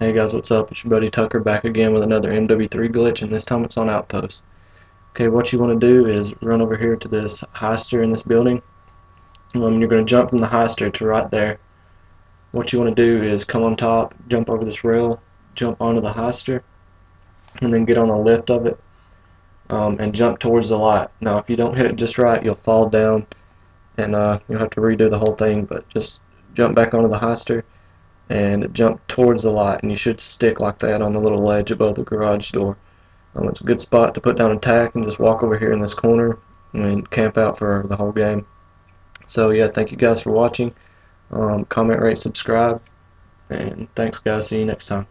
Hey guys, what's up? It's your buddy Tucker back again with another MW3 glitch, and this time it's on Outpost. Okay, what you want to do is run over here to this Hyster in this building. Um, you're going to jump from the Hyster to right there. What you want to do is come on top, jump over this rail, jump onto the Hyster, and then get on the lift of it, um, and jump towards the light. Now, if you don't hit it just right, you'll fall down, and uh, you'll have to redo the whole thing, but just jump back onto the Hyster and jump towards the light and you should stick like that on the little ledge above the garage door. Um, it's a good spot to put down a tack and just walk over here in this corner and camp out for the whole game. So yeah, thank you guys for watching. Um, comment, rate, subscribe, and thanks guys. See you next time.